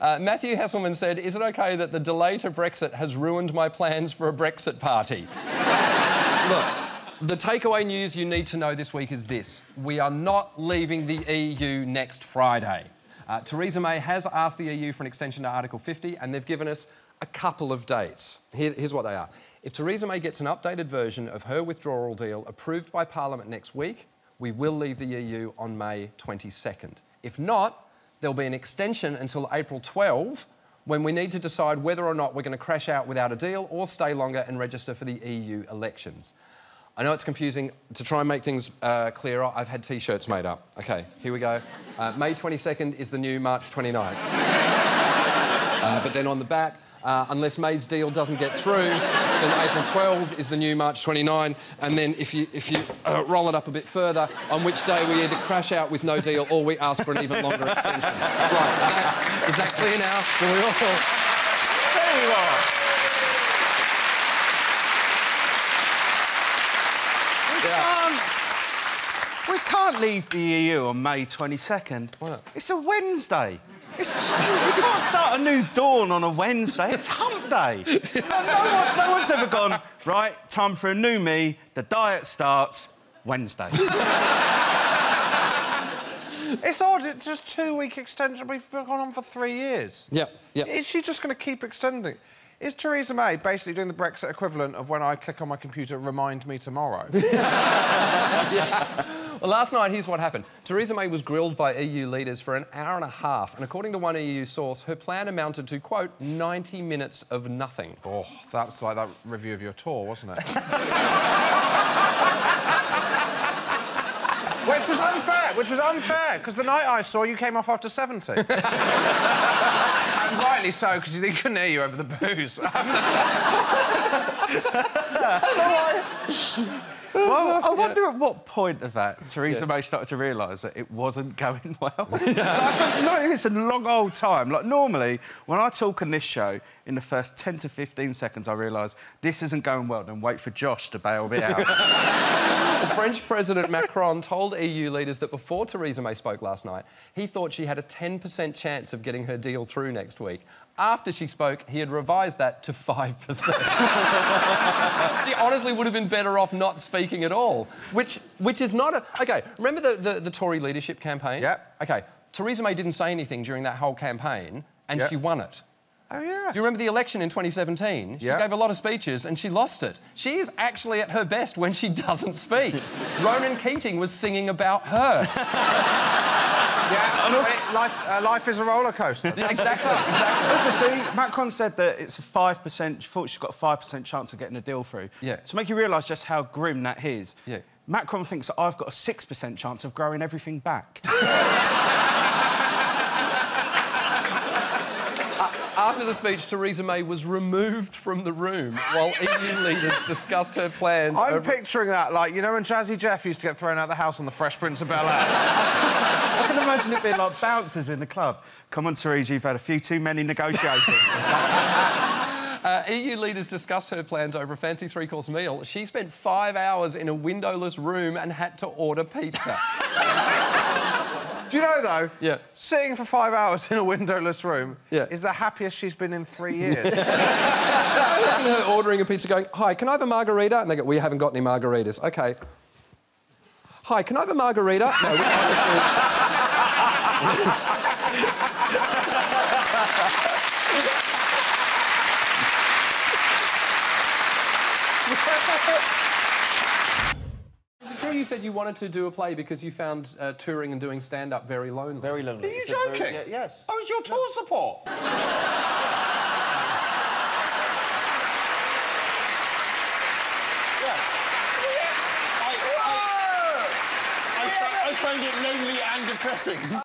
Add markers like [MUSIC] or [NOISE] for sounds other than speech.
Uh, Matthew Hesselman said, Is it okay that the delay to Brexit has ruined my plans for a Brexit party? [LAUGHS] Look, the takeaway news you need to know this week is this we are not leaving the EU next Friday. Uh, Theresa May has asked the EU for an extension to Article 50, and they've given us a couple of dates. Here, here's what they are. If Theresa May gets an updated version of her withdrawal deal approved by Parliament next week, we will leave the EU on May 22nd. If not, there'll be an extension until April 12 when we need to decide whether or not we're going to crash out without a deal or stay longer and register for the EU elections. I know it's confusing. To try and make things uh, clearer, I've had T-shirts made up. OK, here we go. Uh, May 22nd is the new March 29th. [LAUGHS] uh, but then on the back, uh, unless May's deal doesn't get through, then April 12 is the new March 29. And then if you, if you uh, roll it up a bit further, on which day we either crash out with no deal or we ask for an even longer extension. [LAUGHS] right, that, is that clear now? Do we all... There you are. We can't leave the EU on May 22nd. What? It's a Wednesday. It's you can't start a new dawn on a Wednesday. It's hump day. no, one, no one's ever gone, right, time for a new me. The diet starts Wednesday. [LAUGHS] It's odd. It's just two-week extension. We've gone on for three years. Yep, yep. Is she just going to keep extending? Is Theresa May basically doing the Brexit equivalent of when I click on my computer, remind me tomorrow? yeah. [LAUGHS] [LAUGHS] Well, last night, here's what happened. Theresa May was grilled by EU leaders for an hour and a half, and according to one EU source, her plan amounted to, quote, 90 minutes of nothing. Oh, that was like that review of your tour, wasn't it? [LAUGHS] which was unfair, which was unfair, because the night I saw you came off after 70. [LAUGHS] and rightly so, because you couldn't hear you over the booze. [LAUGHS] well, [LAUGHS] I wonder yeah. at what point of that Theresa yeah. May started to realise that it wasn't going [LAUGHS] well. Yeah. no, it's a long old time. Like, normally, when I talk on this show, in the first 10 to 15 seconds, I realised this isn't going well, then wait for Josh to bail me out. [LAUGHS] the French President Macron told EU leaders that before Theresa May spoke last night, he thought she had a 10% chance of getting her deal through next week. After she spoke, he had revised that to 5%. [LAUGHS] she honestly would have been better off not speaking at all, which, which is not a... OK, remember the, the, the Tory leadership campaign? Yeah. OK, Theresa May didn't say anything during that whole campaign, and yep. she won it. Oh, yeah. Do you remember the election in 2017? She gave a lot of speeches and she lost it. She is actually at her best when she [LAUGHS] doesn't speak. [LAUGHS] Ronan Keating was singing about her. [LAUGHS] Yeah, life, uh, life is a roller coaster. exactly. exactly. Also, see, Macron said that it's a five percent. She thought she's got a five percent chance of getting a deal through. Yeah. To make you realise just how grim that is. Yeah. Macron thinks that I've got a six percent chance of growing everything back. After the speech, Theresa May was removed from the room while EU leaders discussed her plans. I'm over... picturing that, like, you know when Jazzy Jeff used to get thrown out of the house on The Fresh Prince of Bel-Air? [LAUGHS] I can imagine it being like bouncers in the club. Come on, Theresa, you've had a few too many negotiations. Uh, EU leaders discussed her plans over a fancy three-course meal. She spent five hours in a windowless room and had to order pizza. Do you know, though? Yeah. Sitting for five hours in a windowless room yeah. is the happiest she's been in three years. [LAUGHS] her ordering a pizza going, Hi, can I have a margarita? And they go, We haven't got any margaritas. OK. Hi, can I have a margarita? no, we can't [LAUGHS] you said you wanted to do a play because you found uh, touring and doing stand-up very lonely. Very lonely. Are you it's joking? Very, yeah, yes. I was your tour support? I, I, I, I find it lonely and depressing.